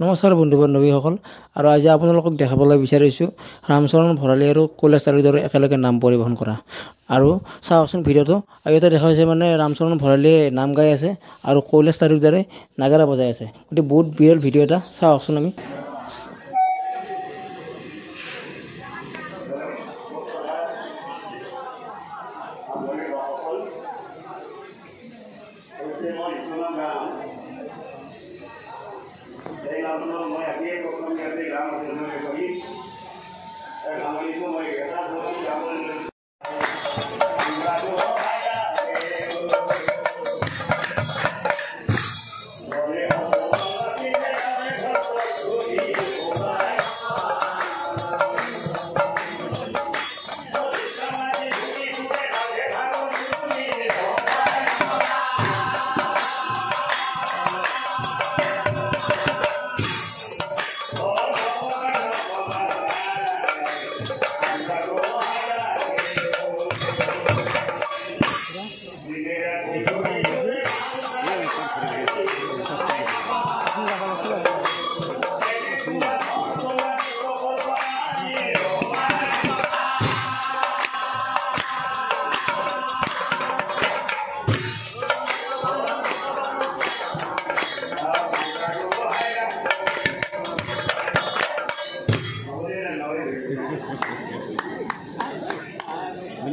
নমস্কাৰ বন্ধু বান্ধৱীসকল আৰু আজি আপোনালোকক দেখাবলৈ বিচাৰিছোঁ ৰামচৰণ ভঁৰালী আৰু কৈলাশ তালুকদাৰৰ একেলগে নাম পৰিৱেশন কৰা। আৰু চাওকচোন ভিডিঅ'টো আৰু ইয়াতে দেখা হৈছে মানে ৰামচৰণ ভঁৰালীয়ে নাম গাই আছে আৰু কৈলাশ তালুকদাৰে নাগাৰা বজাই আছে। গতিকে বহুত বিৰল ভিডিঅ' এটা চাওকচোন আমি। de la no, no hay aquí, no no hay aquí, no hay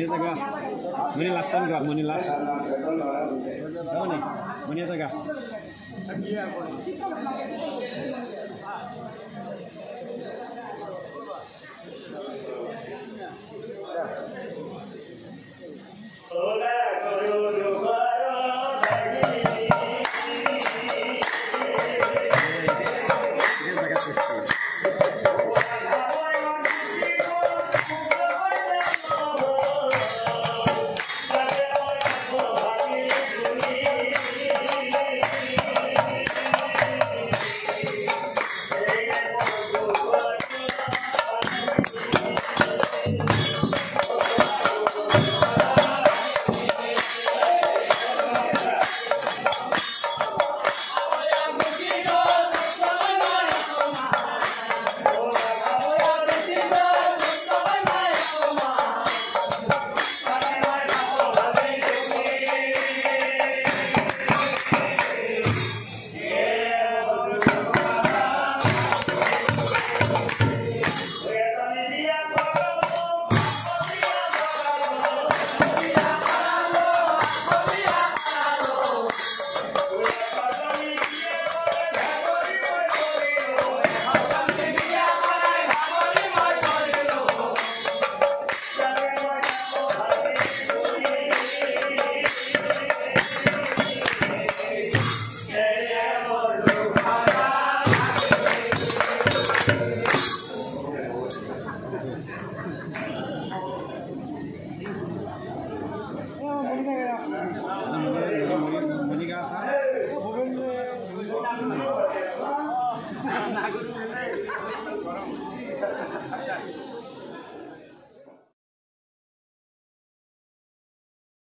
Muni taga. Muni last time gak? Muni